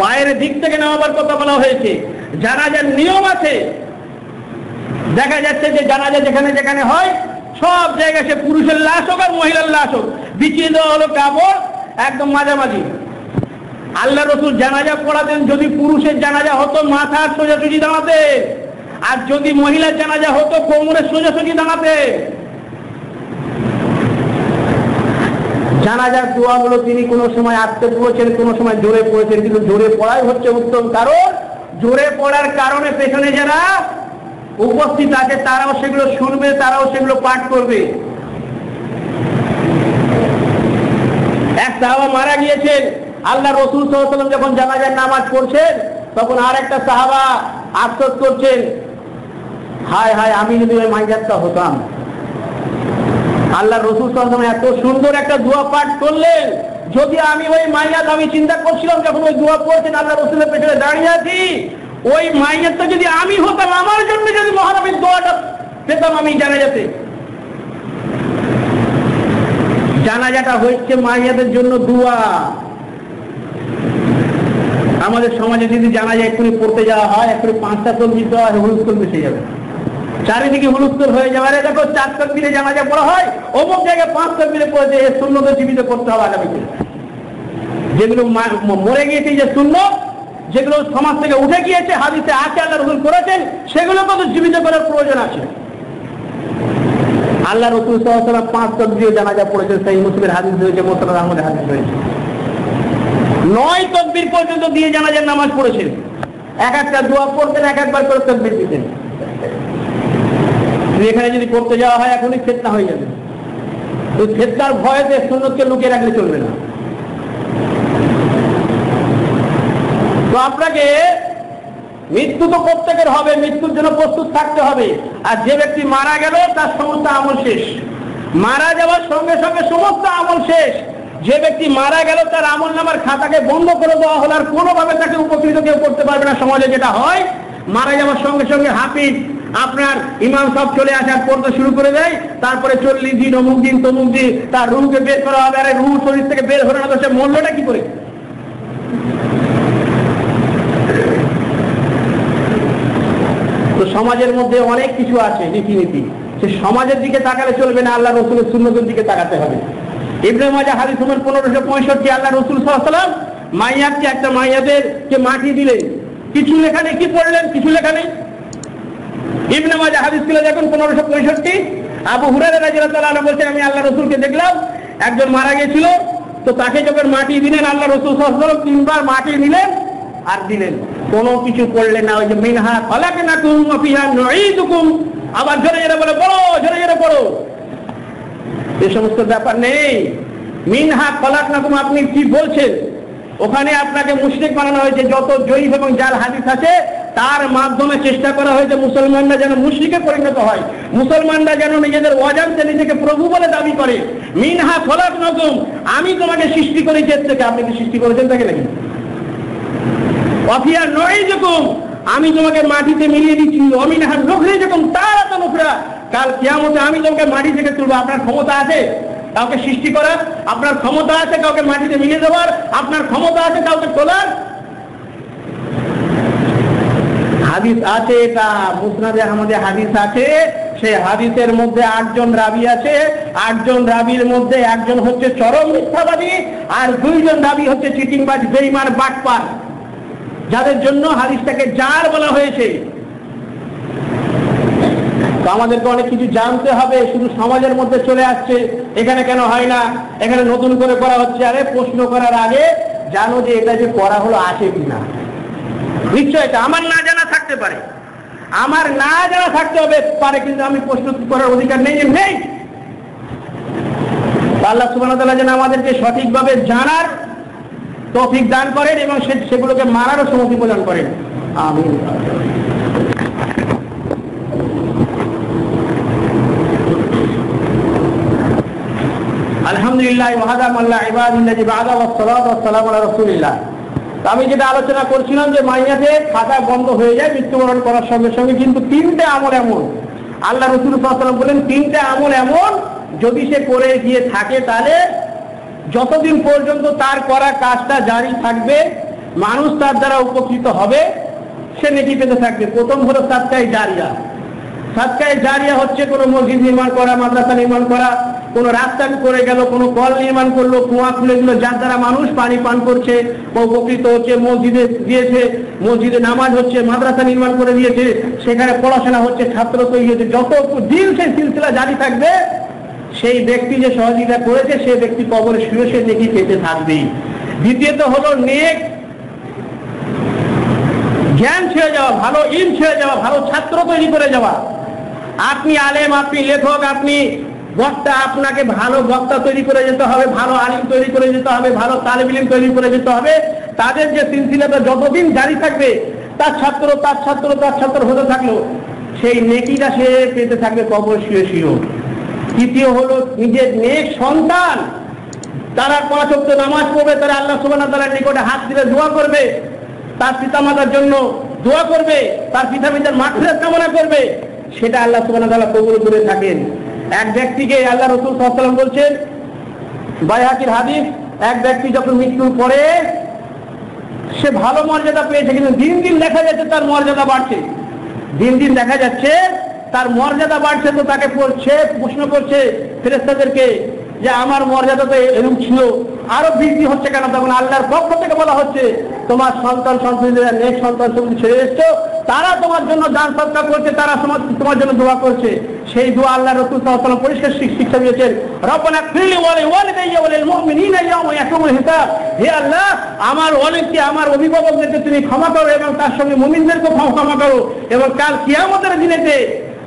পায়ের দিক থেকে নেওয়াবার কথা বলা হয়েছে। জানাজার নিয়ম আছে। দেখা যাচ্ছে যে জানাজা যেখানে যেখানে হয়, সব জায়গায় সে পুরুষের লাশ হোক আর মহিলার লাশ হোক, বিছিয়ে দেওয়া হলো কাপড়, একদম মাঝামাঝি। আল্লাহ রসুল জানাজা পড়াতেন, যদি পুরুষের জানাজা হতো মাথার সোজাসুজি দাঁড়াতে। আর যদি মহিলার জানাজা হতো কোমরের সোজাসুজি দাঁড়াতে। জানাজার দোয়াগুলো তিনি কোনো সময় আত্মে পড়েছেন কোনো সময় জোরে পড়েছেন, কিন্তু জোরে পড়াই হচ্ছে উত্তম কারণ। জোরে পড়ার কারণে পেছনে যারা উপস্থিত আছে, তারাও সেগুলো শুনবে, তারাও সেগুলো পাঠ করবে। এক সাহাবা মারা গিয়েছেন। আল্লাহ রসুল সাল্লাম যখন জানাজার নামাজ পড়ছেন, তখন আর একটা সাহাবা আফসোস করছেন হায় হায়, আমি যদি ওই মাইজাতটা হতাম। আল্লাহ রসুল সাল্লাম এত সুন্দর একটা দোয়া পাঠ করলেন, যদি আমি ওই মাইয়াত, আমি চিন্তা করছিলাম যখন ওই দোয়া পড়ছেন আল্লাহ রসুলের পেছনে দাঁড়িয়ে আছি, ওই মাইয়াতটা যদি আমি হতাম, আমার জন্য যদি মহানবীর দোয়াটা পেতাম আমি জানা যেতে জানাজাটা হচ্ছে মাইয়াদের জন্য দোয়া। আমাদের সমাজে যদি জানা যায় এক্ষুনি পড়তে যাওয়া হয়, এক্ষুনি পাঁচটা সবজি দেওয়া হয় হুলস্থল মিশে যাবে। চারিদিকে হুলস্থল হয়ে যাবে আরে দেখো চার তকবিরে জানাজা পড়া হয়, অমুক জায়গায় পাঁচ তকবিরে পড়েছে এর শূন্যকে জীবিত করতে হবে আগামীতে। যেগুলো মরে গিয়েছে যে শূন্য যেগুলো সমাজ থেকে উঠে গিয়েছে, হাদিসে আছে, আল্লাহ রসুল করেছেন সেগুলোকে তো জীবিত করার প্রয়োজন আছে। আল্লাহ রসুল সাল্লাম পাঁচ তকবিরে জানাজা পড়েছেন, সেই মুসলিমের হাদিস হয়েছে মোসলাম আহমদের হাদিস হয়েছে নয় তকবির পর্যন্ত দিয়ে জানাজার নামাজ পড়েছেন। এক একটা দোয়া পড়তেন, এক একবার করে তকবির দিতেন। এখানে যদি করতে যাওয়া হয়, এখনই ফেতনা হয়ে যাবে। ওই ফেতনার ভয়েতে সুন্নতকে লুকিয়ে রাখলে চলবে না। তো আপনাকে মৃত্যু তো প্রত্যেকের হবে, মৃত্যুর জন্য প্রস্তুত থাকতে হবে। আর যে ব্যক্তি মারা গেল, তার সমস্ত আমল শেষ। মারা যাওয়ার সঙ্গে সঙ্গে সমস্ত আমল শেষ। যে ব্যক্তি মারা গেল, তার আমল নামার খাতাকে বন্ধ করে দেওয়া হলো আর কোনোভাবে তাকে উপকৃত কেউ করতে পারবে না। সমাজে যেটা হয় মারা যাওয়ার সঙ্গে সঙ্গে হাফিজ আপনার ইমাম সব চলে আসার পড়তে শুরু করে দেয়। তারপরে চল্লিশ দিন অমুক দিন তমুক দিন তার রুহকে বের করা হবে। আরে রুহ শরীর থেকে বের হলো না সে মূল্যটা কি করে? তো সমাজের মধ্যে অনেক কিছু আছে রীতিনীতি। সে সমাজের দিকে তাকালে চলবে না, আল্লাহ রসুলের সুন্নতের দিকে তাকাতে হবে। ইবনে মাজা হাদিস পনেরোশো পঁয়ষট্টি, আল্লাহ রসুল সাল্লাম মাইয়াকে একটা মাইয়াদের মাটি দিলেন। কিছু লেখা নেই, কি পড়লেন? কিছু লেখা নেই। ইবনে মাজা হাদিস ছিল দেখুন, পনেরোশো পঁয়ষট্টি। আবু হুরারে রাজিয়াল্লাহ বলছেন, আমি আল্লাহ রসুলকে দেখলাম, একজন মারা গেছিল তো তাকে যখন মাটি দিলেন আল্লাহ রসুল সাল্লাম তিনবার মাটি নিলেন আর দিলেন। কোনো কিছু করলেন না, ওই যে মিনহা ফলাকে না তুম অফিহা নঈদুকুম। আবার জোরে জোরে বলে, পড়ো, জোরে জোরে পড়ো। এ সমস্ত ব্যাপার নেই। মিনহা ফলাক না আপনি কি বলছেন? ওখানে আপনাকে মুশরিক বানানো হয়েছে, যত জয়ীফ এবং জাল হাদিস আছে, তার মাধ্যমে চেষ্টা করা হয়েছে মুসলমানরা যেন মুশরিকে পরিণত হয়। মুসলমানরা যেন নিজেদের অজান্তে নিজেকে প্রভু বলে দাবি করে। মিনহা ফলাক নতুন আমি তোমাকে সৃষ্টি করেছি এর থেকে। আপনি কি সৃষ্টি করেছেন তাকে নাকি? অফিয়া নয় যখন আমি তোমাকে মাটিতে মিলিয়ে দিচ্ছি। অমিনাহার নোখরে যখন তারা তো নোখরা। কাল কেয়ামতে আমি তোমাকে মাটি থেকে তুলবো। আপনার ক্ষমতা আছে? কাউকে সৃষ্টি করার, আপনার ক্ষমতা আছে কাউকে মাটিতে মিলিয়ে দেওয়ার, আপনার ক্ষমতা আছে কাউকে তোলার। হাদিস আছে এটা মুসনাদে আমাদের হাদিস আছে, সেই হাদিসের মধ্যে আটজন রাবি আছে, আটজন রাবির মধ্যে একজন হচ্ছে চরম মিথ্যাবাদী, আর দুইজন রাবি হচ্ছে চিটিংবাজ, বেইমান বাটপার যাদের জন্য হাদিসটাকে জার বলা হয়েছে। তো আমাদেরকে অনেক কিছু জানতে হবে, শুধু সমাজের মধ্যে চলে আসছে, এখানে কেন হয় না? এখানে নতুন করে করা হচ্ছে। আরে প্রশ্ন করার আগে জানো যে এটা যে করা হলো আছে কিনা? নিশ্চয় এটা আমার না জানা থাকতে পারে। আমার না জানা থাকতে হবে, পারে কিন্তু আমি প্রশ্ন করার অধিকার নেই নেই আল্লাহ সুবাহ যেন আমাদেরকে সঠিকভাবে জানার তৌফিক দান করেন এবং সেগুলোকে মারারও সমতি প্রদান করেন। আমি আমি যেটা আলোচনা করছিলাম যে মাইয়াতে খাতা বন্ধ হয়ে যায়, মৃত্যুবরণ করার সঙ্গে সঙ্গে কিন্তু তিনটে আমল এমন। আল্লাহ রসুল বলেন, তিনটে আমল এমন, যদি সে করে গিয়ে থাকে তাহলে যতদিন পর্যন্ত তার করা কাজটা জারি থাকবে, মানুষ তার দ্বারা উপকৃত হবে, সে নেকি পেতে থাকবে। প্রথম হলো সাতটায় জারিয়া। সাতটায় জারিয়া হচ্ছে কোনো মসজিদ নির্মাণ করা, মাদ্রাসা নির্মাণ করা কোনো রাস্তা করে গেল, কোনো কল নির্মাণ করল, কুয়া খুলে দিল, যার দ্বারা মানুষ পানি পান করছে উপকৃত হচ্ছে, মসজিদে দিয়েছে, মসজিদে নামাজ হচ্ছে, মাদ্রাসা নির্মাণ করে দিয়েছে, সেখানে পড়াশোনা হচ্ছে, ছাত্র তৈরি হচ্ছে যত দিন সেই সিলসিলা জারি থাকবে, সেই ব্যক্তি যে সহযোগিতা করেছে, সে ব্যক্তি কবরে শুয়ে সে দেখি পেতে থাকবেই দ্বিতীয়ত হলো নেক। জ্ঞান ছেড়ে যাওয়া ভালো ইন ছেড়ে যাওয়া ভালো, ছাত্র তৈরি করে যাওয়া। আপনি আলেম, আপনি লেখক, আপনি বক্তা আপনাকে ভালো বক্তা তৈরি করে যেতে হবে, ভালো আলিম তৈরি করে যেতে হবে, ভালো তালেবিলিম তৈরি করে যেতে হবে। তাদের যে সিলসিলাটা যতদিন জারি থাকবে, তার ছাত্র তার ছাত্র তার ছাত্র হতে থাকল, সেই নেকিটা সে পেতে থাকবে কবর শুয়ে শুয়েও তৃতীয় হলো নিজের নেক সন্তান। তারা পাঁচ অক্ট নামাজ পড়বে, তারা আল্লাহ সুবাহ তালার নিকটে হাত দিলে দোয়া করবে। তার পিতামাতার জন্য দোয়া করবে, তার পিতা পিতার মাঠের কামনা করবে। সেটা আল্লাহ সুবাহ তালা কবুল করে থাকেন। এক ব্যক্তিকে আল্লাহ রসুল সাল্লাম বলছেন, বাইহাকির হাদিস, এক ব্যক্তি যখন মৃত্যুর পরে সে ভালো মর্যাদা পেয়েছে, কিন্তু দিন দিন দেখা যাচ্ছে তার মর্যাদা বাড়ছে। দিন দিন দেখা যাচ্ছে তার মর্যাদা বাড়ছে তো তাকে সে প্রশ্ন করছে ফেরেস্তাদেরকে যে আমার মর্যাদা তো এরকম ছিল, আরও বৃদ্ধি হচ্ছে কেন? তখন আল্লাহর পক্ষ থেকে বলা হচ্ছে, তোমার সন্তান, সন্তানদের নেক্সট সন্তান সন্তান ছেড়ে এসছো, তারা তোমার জন্য দান সৎকার করছে, তারা তোমার জন্য দোয়া করছে। সেই দোয়া আল্লাহ রসুল সাল্লাল্লাহু পরিষ্কার শিক্ষা দিয়েছেন। রব্বানা ফিরলি ওয়ালি ওয়ালিদাইয়া ওয়ালিল হিসাব। হে আল্লাহ, আমার অনেককে আমার অভিভাবকদেরকে তুমি ক্ষমা করো এবং তার সঙ্গে মুমিনদেরকে ক্ষমা করো এবং কাল কিয়ামতের দিনেতে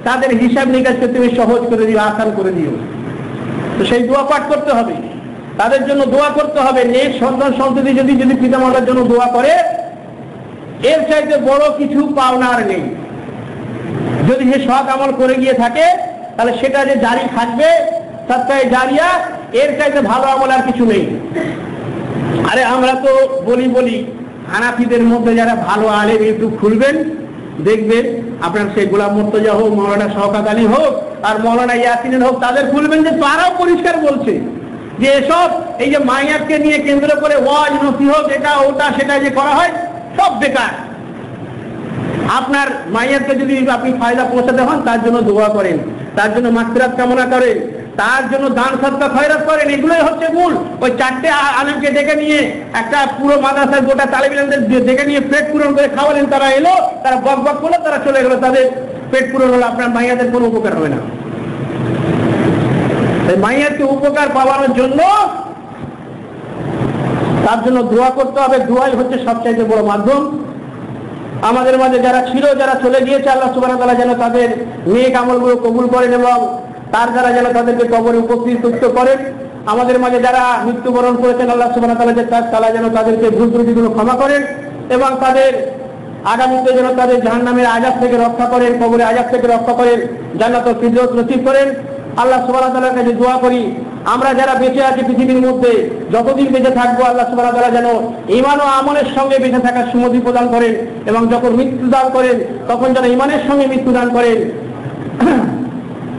তাদের হিসাব নিকাশকে তুমি সহজ করে দিও, আসান করে দিও। তো সেই দোয়া পাঠ করতে হবে। তাদের জন্য দোয়া করতে হবে। নেক সন্তান সন্ততি যদি যদি পিতামাতার জন্য দোয়া করে, এর চাইতে বড় কিছু পাওনা আর নেই। যদি সে সৎ আমল করে গিয়ে থাকে, তাহলে সেটা যে জারি থাকবে সত্তায় জারিয়া, এর চাইতে ভালো আমল আর কিছু নেই। আরে আমরা তো বলি বলি, হানাফিদের মধ্যে যারা ভালো আলেম একটু খুলবেন, দেখবেন আপনার সেই গোলাম মোর্তজা হোক, মৌলানা শওকাত আলী হোক, আর মৌলানা ইয়াসিনের হোক, তাদের খুলবেন যে তারাও পরিষ্কার বলছে যে এসব, এই যে মাইয়াতকে নিয়ে কেন্দ্র করে ওয়াজ নসিহত, এটা ওটা, সেটা যে করা হয়, সব বেকার। আপনার মাইয়ারকে যদি আপনি ফায়দা পৌঁছাতে হন, তার জন্য দোয়া করেন। তার জন্য মাতৃরাত কামনা করেন। তার জন্য দান সৎকা খয়রাত করেন। এগুলোই হচ্ছে মূল। ওই চারটে আলেমকে ডেকে নিয়ে একটা পুরো মাদ্রাসার গোটা তালিবিলামদের ডেকে নিয়ে পেট পূরণ করে খাওয়ালেন। তারা এলো, তারা বক বক করল, তারা চলে গেলো। তাদের পেট পূরণ হলো। আপনার মাইয়াদের কোনো উপকার হবে না। তাই মাইয়ারকে উপকার পাওয়ানোর জন্য তার জন্য দোয়া করতে হবে। দোয়াই হচ্ছে সবচাইতে বড় মাধ্যম। আমাদের মাঝে যারা ছিল, যারা চলে গিয়েছে, আল্লাহ সুবাহ তালা যেন তাদের নেক আমলগুলো কবুল করেন এবং তার দ্বারা যেন তাদেরকে কবরে উপকৃত করেন। আমাদের মাঝে যারা মৃত্যুবরণ করেছেন, আল্লাহ সুবাহ তালা যে তার যেন তাদেরকে ভুল ত্রুটিগুলো ক্ষমা করেন এবং তাদের আগামীতে যেন তাদের জাহান নামের আজাদ থেকে রক্ষা করেন, কবরে আজাদ থেকে রক্ষা করেন জান্নাত ফিরদৌস নসিব করেন। আল্লাহ সুবাহ কাছে দোয়া করি, আমরা যারা বেঁচে আছি পৃথিবীর মধ্যে, যতদিন বেঁচে থাকব, আল্লাহ সুবাহ তালা যেন ইমান ও আমলের সঙ্গে বেঁচে থাকার সুমতি প্রদান করেন এবং যখন মৃত্যু দান করেন, তখন যেন ইমানের সঙ্গে মৃত্যু দান করেন।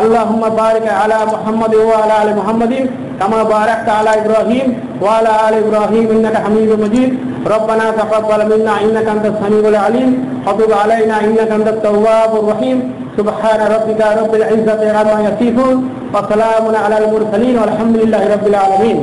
اللهم بارك على محمد وعلى آل محمد كما باركت على إبراهيم وعلى آل إبراهيم إنك حميد مجيد. ربنا تقبل منا إنك أنت السميع العليم. وتب علينا إنك أنت التواب الرحيم. سبحان ربك رب العزة عما يصفون. وسلام على المرسلين والحمد لله رب العالمين.